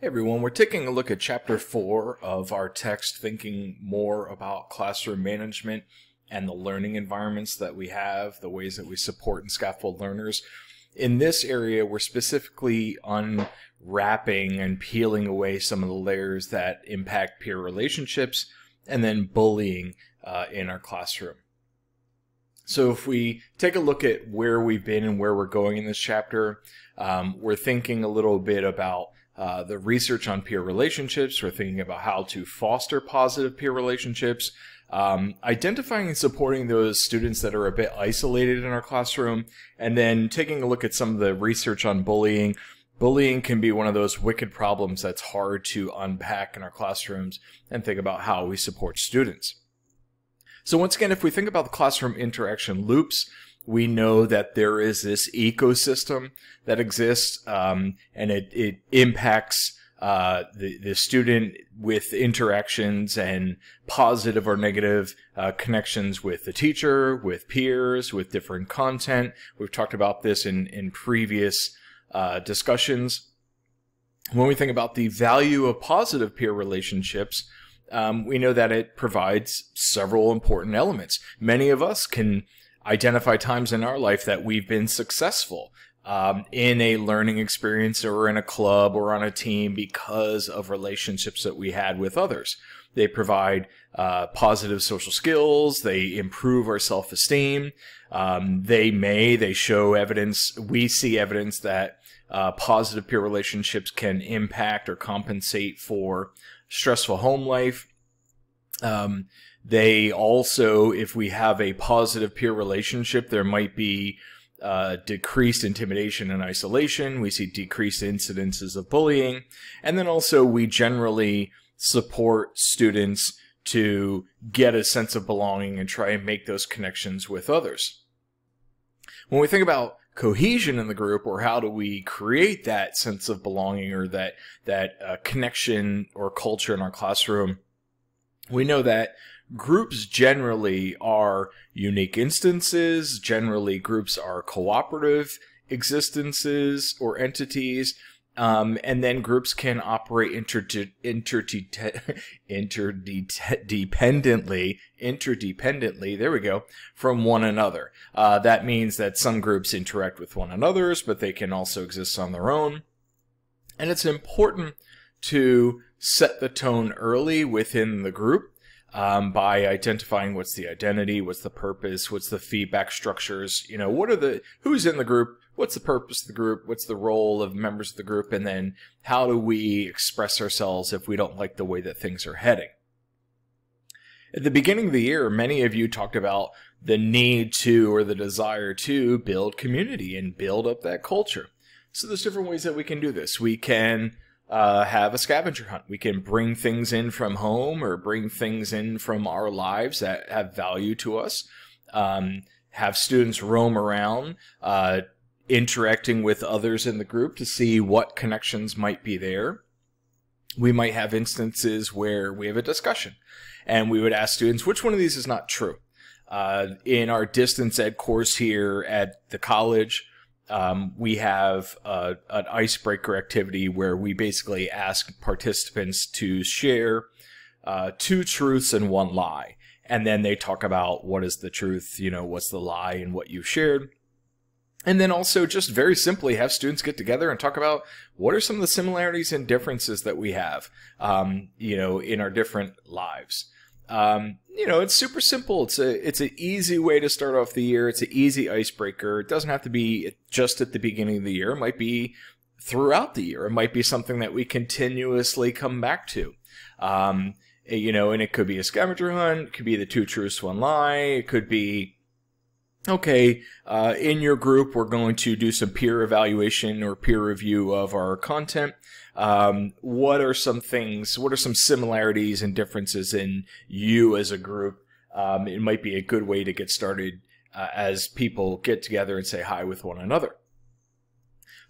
Hey everyone, we're taking a look at chapter four of our text, thinking more about classroom management and the learning environments that we have, the ways that we support and scaffold learners. In this area, we're specifically unwrapping and peeling away some of the layers that impact peer relationships and then bullying uh, in our classroom. So if we take a look at where we've been and where we're going in this chapter, um, we're thinking a little bit about uh, the research on peer relationships. We're thinking about how to foster positive peer relationships, um, identifying and supporting those students that are a bit isolated in our classroom, and then taking a look at some of the research on bullying. Bullying can be one of those wicked problems that's hard to unpack in our classrooms and think about how we support students. So once again, if we think about the classroom interaction loops, we know that there is this ecosystem that exists um, and it, it impacts uh, the, the student with interactions and positive or negative uh, connections with the teacher, with peers, with different content. We've talked about this in, in previous uh, discussions. When we think about the value of positive peer relationships, um, we know that it provides several important elements. Many of us can identify times in our life that we've been successful um, in a learning experience or in a club or on a team because of relationships that we had with others. They provide uh, positive social skills. They improve our self-esteem. Um, they may, they show evidence, we see evidence that uh, positive peer relationships can impact or compensate for stressful home life. Um, they also, if we have a positive peer relationship, there might be uh, decreased intimidation and isolation. We see decreased incidences of bullying. And then also we generally support students to get a sense of belonging and try and make those connections with others. When we think about cohesion in the group or how do we create that sense of belonging or that that uh, connection or culture in our classroom we know that groups generally are unique instances. Generally, groups are cooperative existences or entities. Um, and then groups can operate interde- interde- interdependently, interdependently, there we go, from one another. Uh, that means that some groups interact with one another's, but they can also exist on their own. And it's important to set the tone early within the group um, by identifying what's the identity, what's the purpose, what's the feedback structures, you know, what are the, who's in the group, what's the purpose of the group, what's the role of members of the group, and then how do we express ourselves if we don't like the way that things are heading. At the beginning of the year, many of you talked about the need to or the desire to build community and build up that culture. So there's different ways that we can do this. We can uh, have a scavenger hunt. We can bring things in from home or bring things in from our lives that have value to us. Um, have students roam around, uh, interacting with others in the group to see what connections might be there. We might have instances where we have a discussion and we would ask students, which one of these is not true? Uh, in our distance ed course here at the college, um, we have uh, an icebreaker activity where we basically ask participants to share uh, two truths and one lie. And then they talk about what is the truth, you know, what's the lie and what you've shared. And then also just very simply have students get together and talk about what are some of the similarities and differences that we have, um, you know, in our different lives. Um, you know, it's super simple. It's a it's an easy way to start off the year. It's an easy icebreaker. It doesn't have to be just at the beginning of the year. It might be throughout the year. It might be something that we continuously come back to. Um, you know, and it could be a scavenger hunt. It could be the two truths, one lie. It could be okay, uh, in your group, we're going to do some peer evaluation or peer review of our content. Um, what are some things, what are some similarities and differences in you as a group? Um, it might be a good way to get started uh, as people get together and say hi with one another.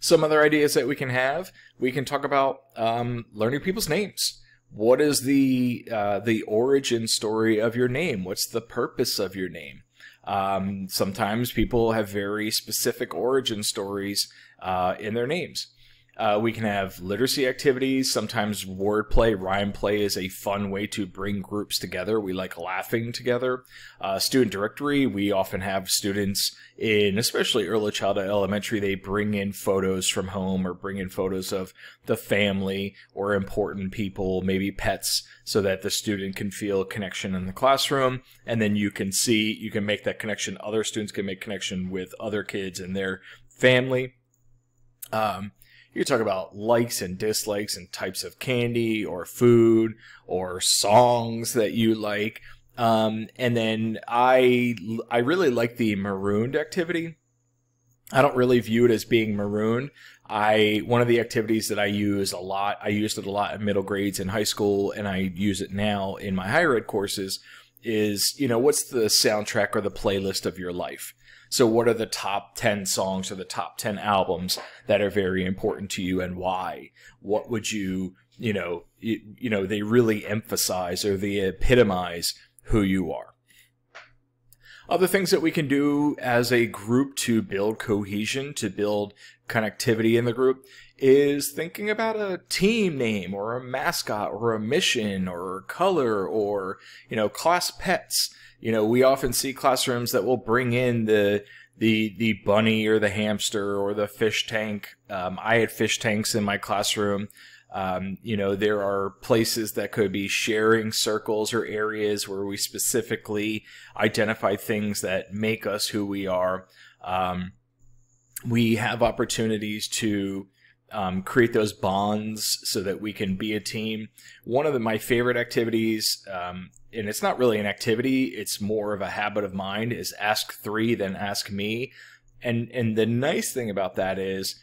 Some other ideas that we can have, we can talk about um, learning people's names. What is the uh, the origin story of your name? What's the purpose of your name? Um, sometimes people have very specific origin stories uh, in their names. Uh, we can have literacy activities. Sometimes wordplay, rhyme play is a fun way to bring groups together. We like laughing together. Uh, student directory, we often have students in, especially early childhood elementary, they bring in photos from home or bring in photos of the family or important people, maybe pets, so that the student can feel connection in the classroom. And then you can see, you can make that connection. Other students can make connection with other kids and their family. Um, you talk about likes and dislikes and types of candy or food or songs that you like. Um, and then I I really like the marooned activity. I don't really view it as being marooned. I one of the activities that I use a lot. I used it a lot in middle grades in high school, and I use it now in my higher ed courses. Is you know what's the soundtrack or the playlist of your life? So, what are the top 10 songs or the top 10 albums that are very important to you and why? What would you, you know, you, you know, they really emphasize or they epitomize who you are. Other things that we can do as a group to build cohesion, to build connectivity in the group, is thinking about a team name or a mascot or a mission or color or, you know, class pets you know, we often see classrooms that will bring in the the the bunny or the hamster or the fish tank. Um, I had fish tanks in my classroom. Um, you know, there are places that could be sharing circles or areas where we specifically identify things that make us who we are. Um, we have opportunities to um, create those bonds so that we can be a team. One of the, my favorite activities, um, and it's not really an activity, it's more of a habit of mind, is ask three, then ask me. And and the nice thing about that is,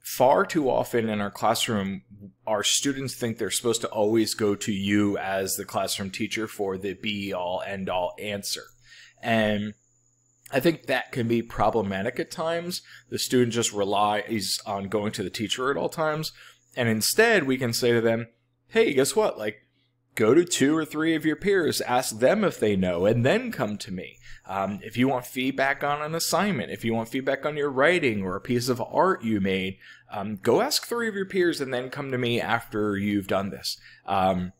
far too often in our classroom, our students think they're supposed to always go to you as the classroom teacher for the be all end all answer, and I think that can be problematic at times. The student just relies on going to the teacher at all times. And instead, we can say to them, hey, guess what? Like, go to two or three of your peers, ask them if they know, and then come to me. Um, if you want feedback on an assignment, if you want feedback on your writing or a piece of art you made, um, go ask three of your peers and then come to me after you've done this. Um,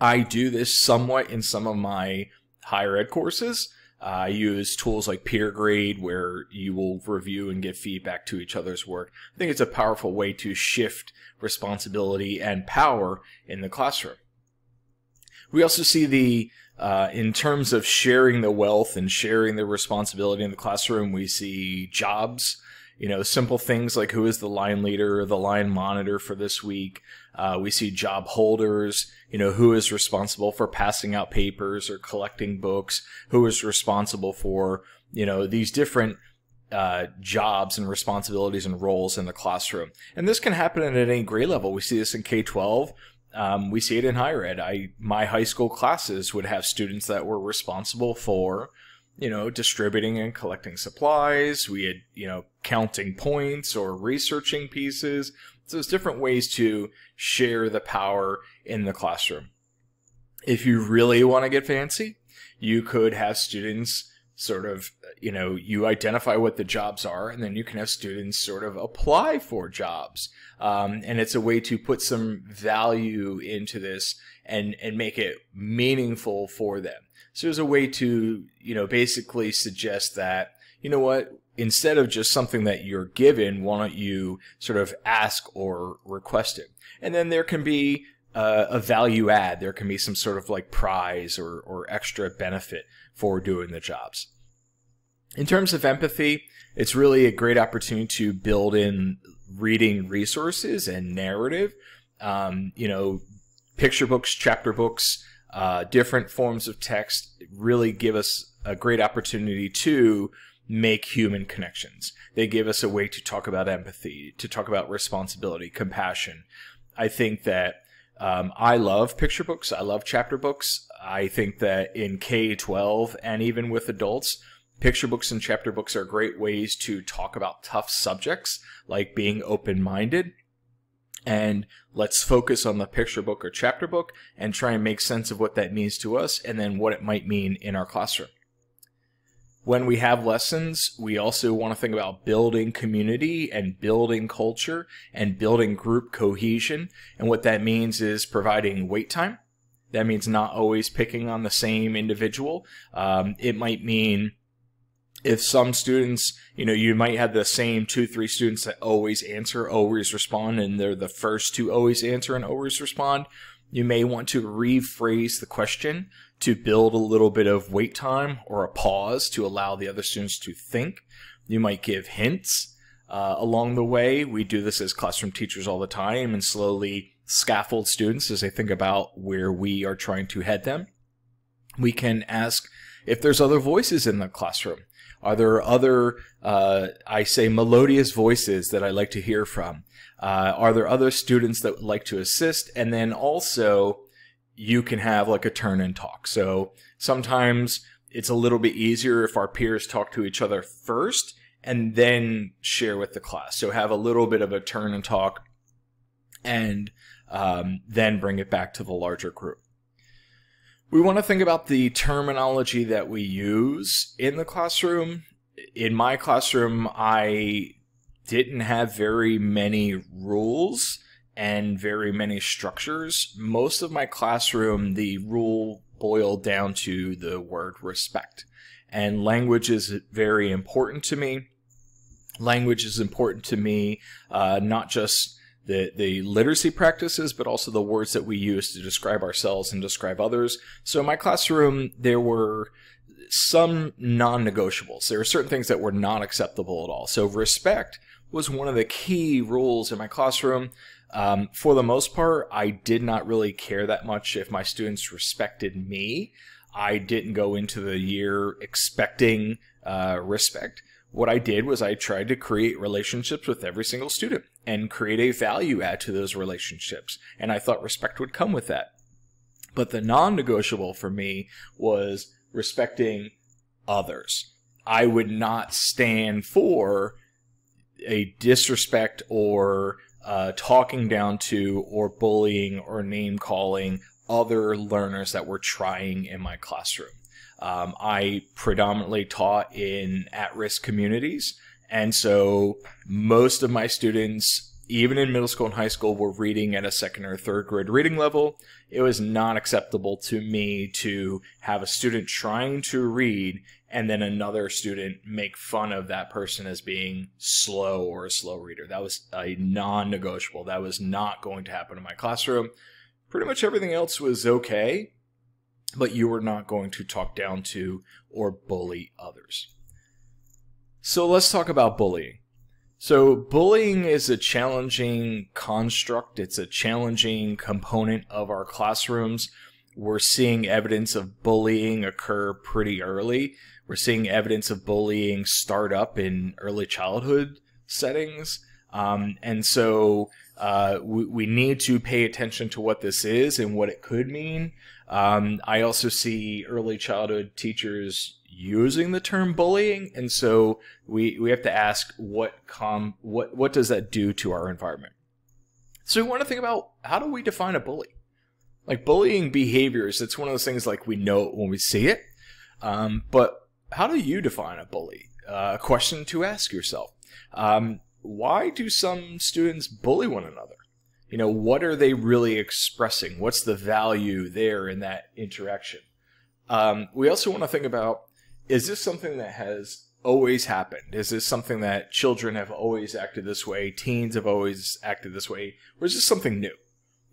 I do this somewhat in some of my higher ed courses. I use tools like PeerGrade where you will review and give feedback to each other's work. I think it's a powerful way to shift responsibility and power in the classroom. We also see the, uh, in terms of sharing the wealth and sharing the responsibility in the classroom, we see jobs you know, simple things like who is the line leader or the line monitor for this week. Uh, we see job holders, you know, who is responsible for passing out papers or collecting books, who is responsible for, you know, these different uh, jobs and responsibilities and roles in the classroom. And this can happen at any grade level. We see this in K 12. Um, we see it in higher ed. I my high school classes would have students that were responsible for you know, distributing and collecting supplies. We had, you know, counting points or researching pieces. So there's different ways to share the power in the classroom. If you really want to get fancy, you could have students sort of, you know, you identify what the jobs are, and then you can have students sort of apply for jobs. Um, and it's a way to put some value into this and, and make it meaningful for them. So there's a way to, you know, basically suggest that, you know what, instead of just something that you're given, why don't you sort of ask or request it? And then there can be uh, a value add. There can be some sort of like prize or, or extra benefit for doing the jobs. In terms of empathy, it's really a great opportunity to build in reading resources and narrative. Um, you know, picture books, chapter books, uh, different forms of text really give us a great opportunity to make human connections. They give us a way to talk about empathy, to talk about responsibility, compassion. I think that um, I love picture books. I love chapter books. I think that in K 12 and even with adults, picture books and chapter books are great ways to talk about tough subjects like being open minded and let's focus on the picture book or chapter book and try and make sense of what that means to us and then what it might mean in our classroom. When we have lessons, we also want to think about building community and building culture and building group cohesion. And what that means is providing wait time. That means not always picking on the same individual. Um, it might mean if some students, you know, you might have the same two, three students that always answer, always respond, and they're the first to always answer and always respond. You may want to rephrase the question to build a little bit of wait time or a pause to allow the other students to think. You might give hints uh, along the way. We do this as classroom teachers all the time and slowly scaffold students as they think about where we are trying to head them. We can ask if there's other voices in the classroom. Are there other, uh, I say, melodious voices that I like to hear from? Uh, are there other students that would like to assist? And then also, you can have like a turn and talk. So sometimes it's a little bit easier if our peers talk to each other first and then share with the class. So have a little bit of a turn and talk and um, then bring it back to the larger group. We want to think about the terminology that we use in the classroom. In my classroom, I didn't have very many rules and very many structures. Most of my classroom, the rule boiled down to the word respect. And language is very important to me. Language is important to me, uh, not just the, the literacy practices, but also the words that we use to describe ourselves and describe others. So in my classroom, there were some non-negotiables. There are certain things that were not acceptable at all. So respect was one of the key rules in my classroom. Um, for the most part, I did not really care that much if my students respected me. I didn't go into the year expecting uh, respect. What I did was I tried to create relationships with every single student and create a value add to those relationships. And I thought respect would come with that. But the non negotiable for me was respecting others. I would not stand for a disrespect or uh, talking down to or bullying or name calling other learners that were trying in my classroom. Um, I predominantly taught in at risk communities, and so most of my students, even in middle school and high school, were reading at a second or third grade reading level. It was not acceptable to me to have a student trying to read and then another student make fun of that person as being slow or a slow reader. That was a non negotiable. That was not going to happen in my classroom. Pretty much everything else was okay, but you were not going to talk down to or bully others. So let's talk about bullying. So, bullying is a challenging construct, it's a challenging component of our classrooms. We're seeing evidence of bullying occur pretty early. We're seeing evidence of bullying start up in early childhood settings. Um, and so uh, we, we, need to pay attention to what this is and what it could mean. Um, I also see early childhood teachers using the term bullying, and so we, we have to ask what com what what does that do to our environment. So we want to think about how do we define a bully? Like bullying behaviors, it's one of those things like we know it when we see it, um, but how do you define a bully? Uh, a uh, question to ask yourself. Um, why do some students bully one another? You know, what are they really expressing? What's the value there in that interaction? Um, we also want to think about is this something that has always happened? Is this something that children have always acted this way, teens have always acted this way, or is this something new?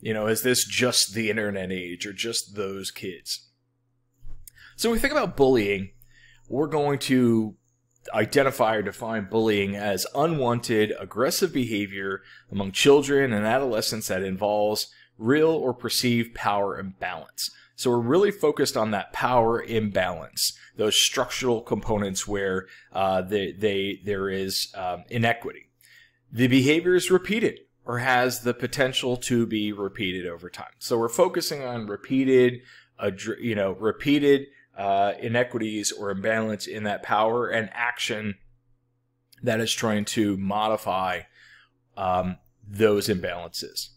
You know, is this just the internet age or just those kids? So when we think about bullying, we're going to identify or define bullying as unwanted aggressive behavior among children and adolescents that involves real or perceived power imbalance. So we're really focused on that power imbalance, those structural components where uh, they, they, there is um, inequity. The behavior is repeated or has the potential to be repeated over time. So we're focusing on repeated, you know, repeated uh, inequities or imbalance in that power and action that is trying to modify um, those imbalances.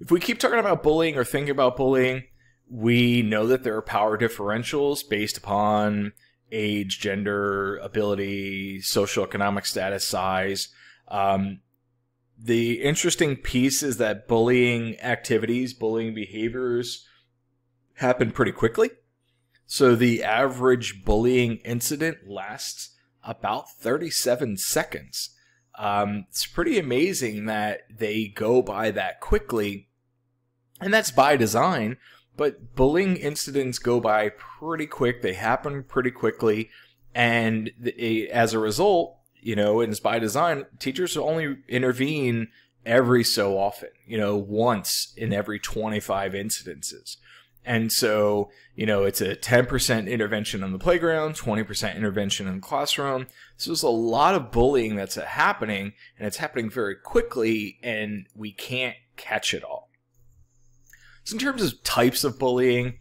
If we keep talking about bullying or thinking about bullying, we know that there are power differentials based upon age, gender, ability, socioeconomic status, size. Um, the interesting piece is that bullying activities, bullying behaviors happen pretty quickly. So the average bullying incident lasts about 37 seconds. Um, it's pretty amazing that they go by that quickly. And that's by design, but bullying incidents go by pretty quick. They happen pretty quickly. And as a result, you know, and it's by design, teachers only intervene every so often, you know, once in every 25 incidences. And so, you know, it's a 10% intervention on the playground, 20% intervention in the classroom. So there's a lot of bullying that's happening, and it's happening very quickly, and we can't catch it all. So, in terms of types of bullying,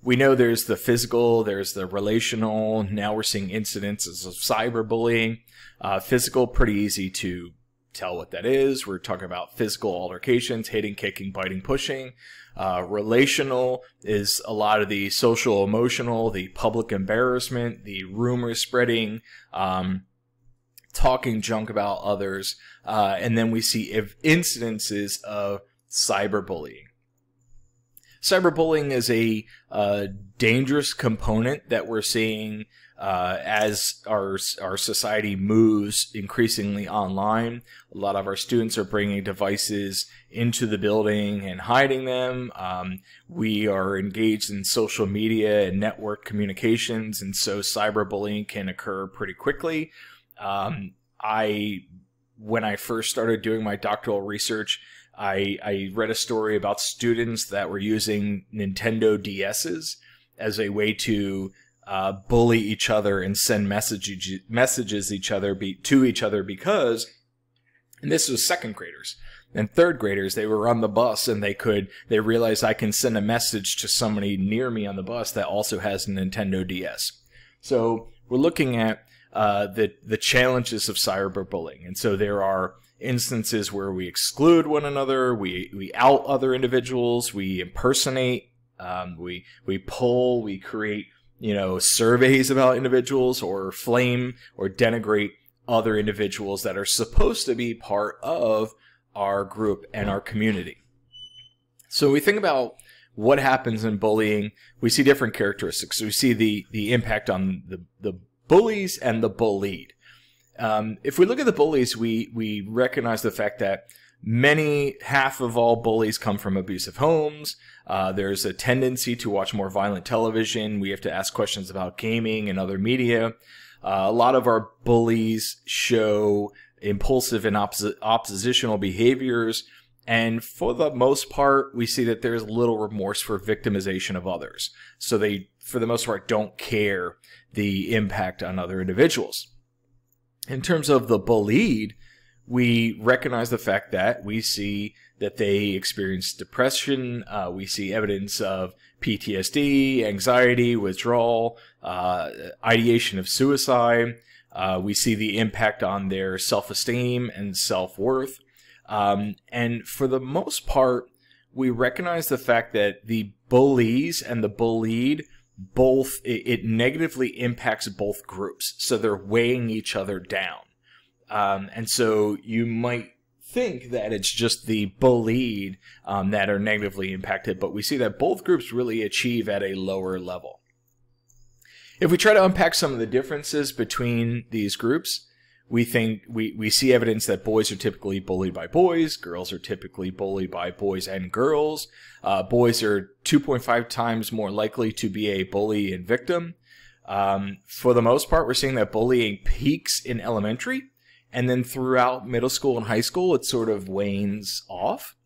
we know there's the physical, there's the relational. Now we're seeing incidences of cyberbullying. Uh, physical, pretty easy to tell what that is. We're talking about physical altercations, hitting, kicking, biting, pushing. Uh, relational is a lot of the social, emotional, the public embarrassment, the rumor spreading, um, talking junk about others, uh, and then we see incidences of cyberbullying. Cyberbullying is a uh, dangerous component that we're seeing uh, as our our society moves increasingly online. A lot of our students are bringing devices into the building and hiding them. Um, we are engaged in social media and network communications, and so cyberbullying can occur pretty quickly. Um, I when I first started doing my doctoral research, I, I read a story about students that were using Nintendo DSs as a way to uh, bully each other and send messages messages each other be, to each other because, and this was second graders and third graders. They were on the bus and they could they realized I can send a message to somebody near me on the bus that also has a Nintendo DS. So we're looking at uh, the the challenges of cyberbullying, and so there are instances where we exclude one another, we we out other individuals, we impersonate, um, we we pull, we create you know surveys about individuals, or flame or denigrate other individuals that are supposed to be part of our group and our community. So we think about what happens in bullying. We see different characteristics. We see the the impact on the the bullies and the bullied. Um, if we look at the bullies, we we recognize the fact that many half of all bullies come from abusive homes. Uh, there's a tendency to watch more violent television. We have to ask questions about gaming and other media. Uh, a lot of our bullies show impulsive and oppos- oppositional behaviors. And for the most part, we see that there's little remorse for victimization of others. So they, for the most part, don't care the impact on other individuals. In terms of the bullied, we recognize the fact that we see that they experience depression. Uh, we see evidence of PTSD, anxiety, withdrawal, uh, ideation of suicide. Uh, we see the impact on their self esteem and self worth. Um, and for the most part, we recognize the fact that the bullies and the bullied both it, it, negatively impacts both groups so they're weighing each other down um, and so you might think that it's just the bullied um, that are negatively impacted but we see that both groups really achieve at a lower level if we try to unpack some of the differences between these groups we think we, we see evidence that boys are typically bullied by boys, girls are typically bullied by boys and girls. Uh, boys are 2.5 times more likely to be a bully and victim. Um, for the most part, we're seeing that bullying peaks in elementary, and then throughout middle school and high school, it sort of wanes off.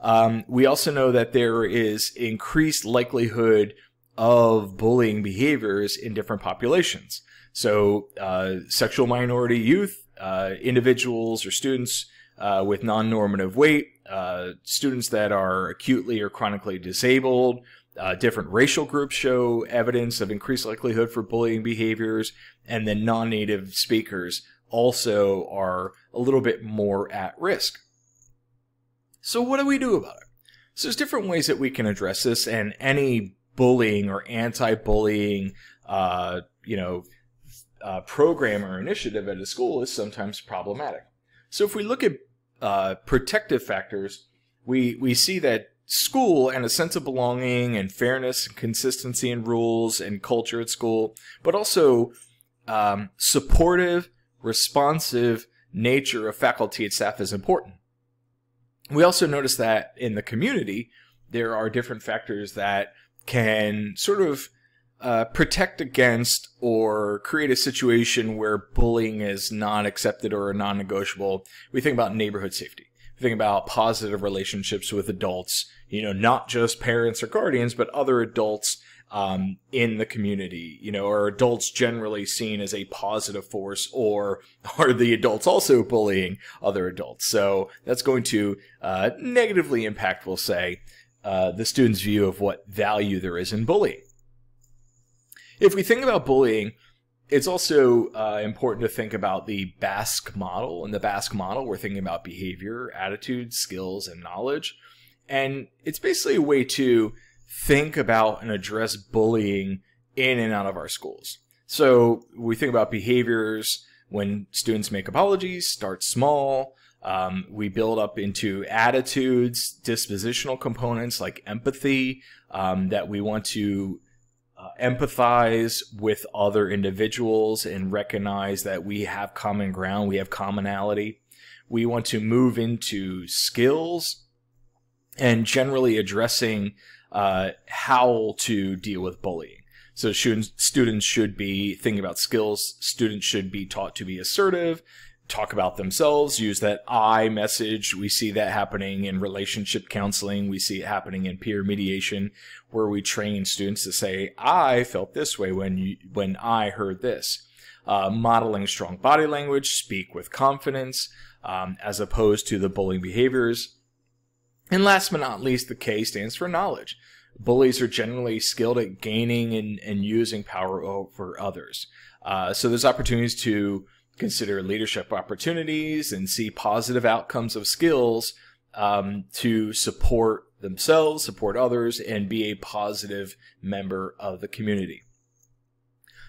Um, we also know that there is increased likelihood of bullying behaviors in different populations. So, uh, sexual minority youth, uh, individuals or students uh, with non normative weight, uh, students that are acutely or chronically disabled, uh, different racial groups show evidence of increased likelihood for bullying behaviors, and then non native speakers also are a little bit more at risk. So, what do we do about it? So, there's different ways that we can address this, and any bullying or anti bullying, uh, you know, uh, program or initiative at a school is sometimes problematic. So if we look at uh, protective factors, we, we see that school and a sense of belonging and fairness and consistency in rules and culture at school, but also um, supportive, responsive nature of faculty and staff is important. We also notice that in the community, there are different factors that can sort of uh, protect against or create a situation where bullying is not accepted or non negotiable. We think about neighborhood safety. We think about positive relationships with adults, you know, not just parents or guardians, but other adults um, in the community, you know, are adults generally seen as a positive force or are the adults also bullying other adults? So that's going to uh, negatively impact, we'll say, uh, the student's view of what value there is in bullying. If we think about bullying, it's also uh, important to think about the BASK model. In the BASK model, we're thinking about behavior, attitudes, skills, and knowledge. And it's basically a way to think about and address bullying in and out of our schools. So we think about behaviors when students make apologies, start small. Um, we build up into attitudes, dispositional components like empathy um, that we want to uh, empathize with other individuals and recognize that we have common ground, we have commonality. We want to move into skills and generally addressing uh, how to deal with bullying. So students, should be thinking about skills. Students should be taught to be assertive, talk about themselves, use that I message. We see that happening in relationship counseling. We see it happening in peer mediation where we train students to say, I felt this way when you, when I heard this. Uh, modeling strong body language, speak with confidence, um, as opposed to the bullying behaviors. And last but not least, the K stands for knowledge. Bullies are generally skilled at gaining and, and using power over others. Uh, so there's opportunities to consider leadership opportunities and see positive outcomes of skills um, to support themselves, support others, and be a positive member of the community.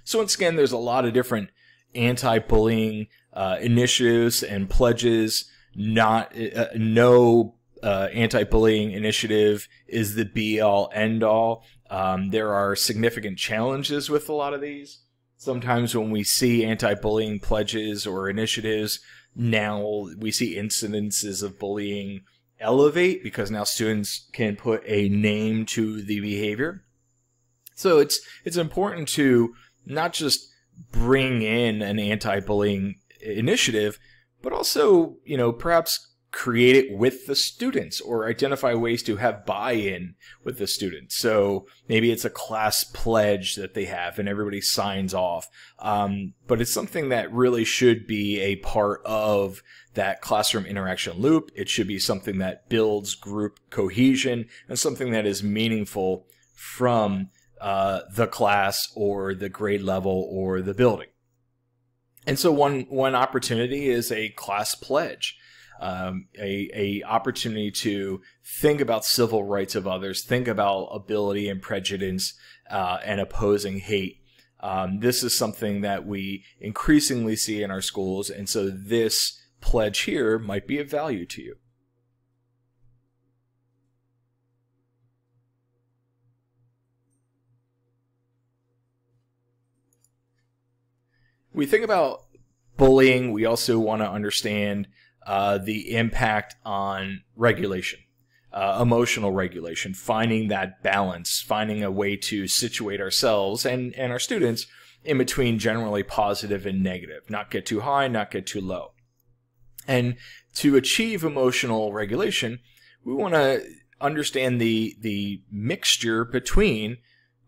So once again, there's a lot of different anti-bullying uh, initiatives and pledges. Not uh, no uh, anti-bullying initiative is the be-all end-all. Um, there are significant challenges with a lot of these sometimes when we see anti-bullying pledges or initiatives, now we see incidences of bullying elevate because now students can put a name to the behavior. So it's it's important to not just bring in an anti-bullying initiative, but also, you know, perhaps create it with the students or identify ways to have buy-in with the students. So maybe it's a class pledge that they have and everybody signs off. Um, but it's something that really should be a part of that classroom interaction loop. It should be something that builds group cohesion and something that is meaningful from uh, the class or the grade level or the building. And so one one opportunity is a class pledge um, a, a opportunity to think about civil rights of others, think about ability and prejudice uh, and opposing hate. Um, this is something that we increasingly see in our schools, and so this pledge here might be of value to you. We think about bullying, we also want to understand uh, the impact on regulation, uh, emotional regulation, finding that balance, finding a way to situate ourselves and, and our students in between generally positive and negative, not get too high, not get too low. And to achieve emotional regulation, we want to understand the, the mixture between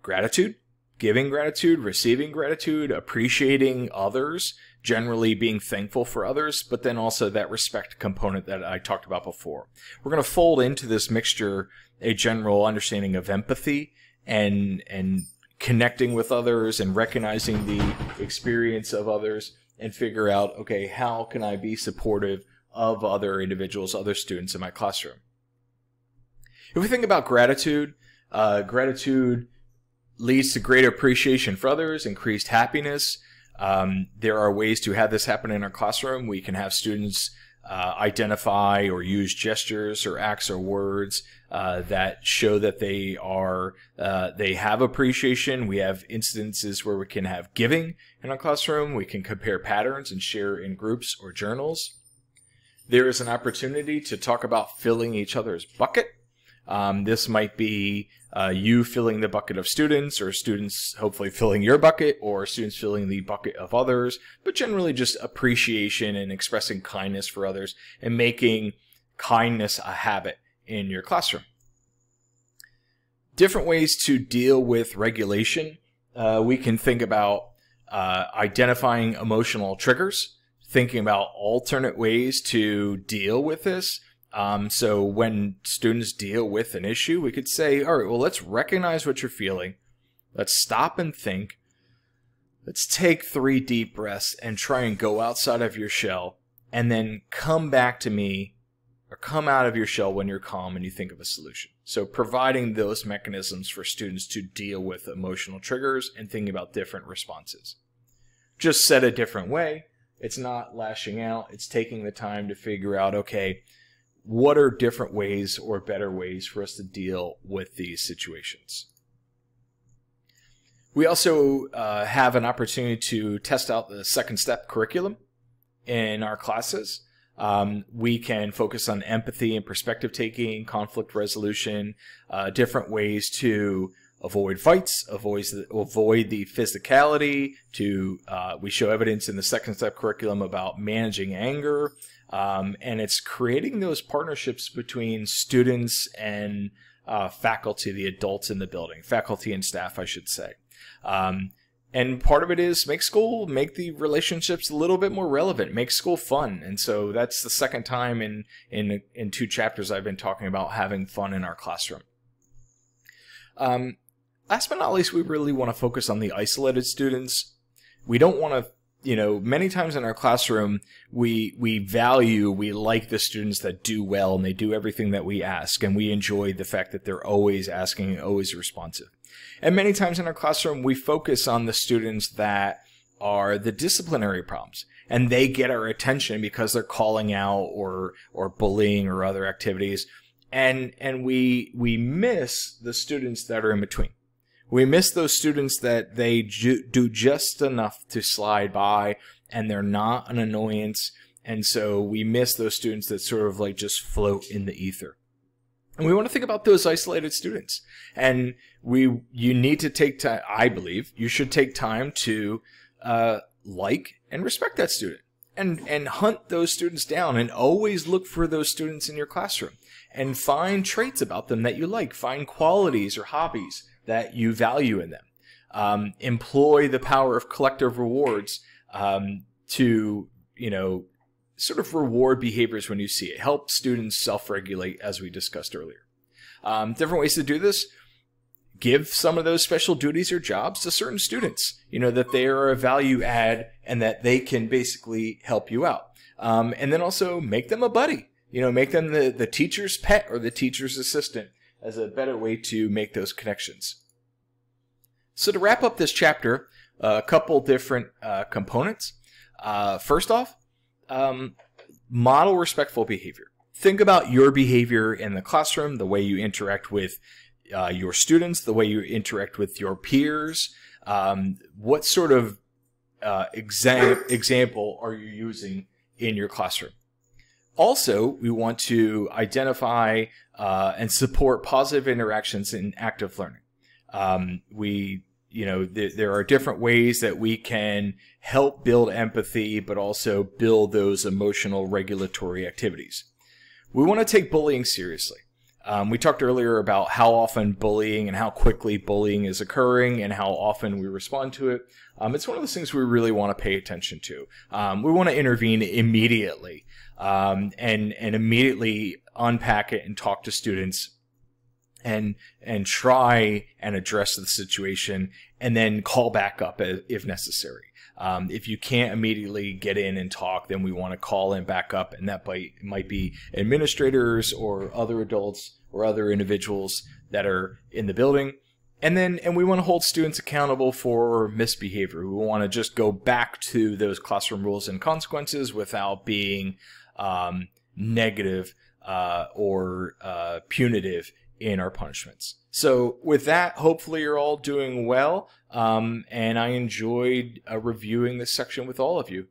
gratitude, giving gratitude, receiving gratitude, appreciating others, generally being thankful for others, but then also that respect component that I talked about before. We're going to fold into this mixture a general understanding of empathy and and connecting with others and recognizing the experience of others and figure out okay how can I be supportive of other individuals, other students in my classroom. If we think about gratitude, uh, gratitude leads to greater appreciation for others, increased happiness, Um, there are ways to have this happen in our classroom. We can have students uh, identify or use gestures or acts or words uh, that show that they are uh, they have appreciation. We have instances where we can have giving in our classroom. We can compare patterns and share in groups or journals. There is an opportunity to talk about filling each other's bucket. Um, this might be uh, you filling the bucket of students, or students hopefully filling your bucket, or students filling the bucket of others, but generally just appreciation and expressing kindness for others and making kindness a habit in your classroom. Different ways to deal with regulation. Uh, we can think about uh, identifying emotional triggers, thinking about alternate ways to deal with this. Um, so when students deal with an issue, we could say, all right, well, let's recognize what you're feeling. Let's stop and think. Let's take three deep breaths and try and go outside of your shell and then come back to me or come out of your shell when you're calm and you think of a solution. So providing those mechanisms for students to deal with emotional triggers and thinking about different responses. Just said a different way, it's not lashing out, it's taking the time to figure out, okay, what are different ways or better ways for us to deal with these situations? We also uh, have an opportunity to test out the second step curriculum in our classes. Um, we can focus on empathy and perspective taking, conflict resolution, uh, different ways to avoid fights, avoid the, avoid the physicality. To uh, we show evidence in the second step curriculum about managing anger, um, and it's creating those partnerships between students and uh, faculty, the adults in the building, faculty and staff, I should say. Um, and part of it is make school, make the relationships a little bit more relevant, make school fun. And so that's the second time in, in, in two chapters I've been talking about having fun in our classroom. Um, last but not least, we really want to focus on the isolated students. We don't want to you know, many times in our classroom, we we value, we like the students that do well and they do everything that we ask, and we enjoy the fact that they're always asking and always responsive. And many times in our classroom, we focus on the students that are the disciplinary problems, and they get our attention because they're calling out or or bullying or other activities, and and we we miss the students that are in between. We miss those students that they ju- do just enough to slide by and they're not an annoyance. And so we miss those students that sort of like just float in the ether. And we want to think about those isolated students. And we, you need to take time, I believe, you should take time to, uh, like and respect that student and, and hunt those students down and always look for those students in your classroom and find traits about them that you like. Find qualities or hobbies that you value in them. Um, employ the power of collective rewards um, to, you know, sort of reward behaviors when you see it. Help students self-regulate, as we discussed earlier. Um, different ways to do this. Give some of those special duties or jobs to certain students. You know that they are a value add and that they can basically help you out. Um, and then also make them a buddy. You know, make them the, the teacher's pet or the teacher's assistant as a better way to make those connections. So to wrap up this chapter, a couple different uh, components. Uh, first off, um, model respectful behavior. Think about your behavior in the classroom, the way you interact with uh, your students, the way you interact with your peers. Um, what sort of uh, exa example are you using in your classroom? Also, we want to identify uh, and support positive interactions in active learning. Um, we, you know, th there are different ways that we can help build empathy, but also build those emotional regulatory activities. We want to take bullying seriously. Um, we talked earlier about how often bullying and how quickly bullying is occurring and how often we respond to it. Um, it's one of those things we really want to pay attention to. Um, we want to intervene immediately um, and and immediately unpack it and talk to students and and try and address the situation and then call back up if necessary. Um, if you can't immediately get in and talk, then we want to call in back up, and that might might be administrators or other adults or other individuals that are in the building, and then and we want to hold students accountable for misbehavior. We want to just go back to those classroom rules and consequences without being um, negative uh, or uh, punitive in our punishments. So with that, hopefully you're all doing well. Um, and I enjoyed uh, reviewing this section with all of you.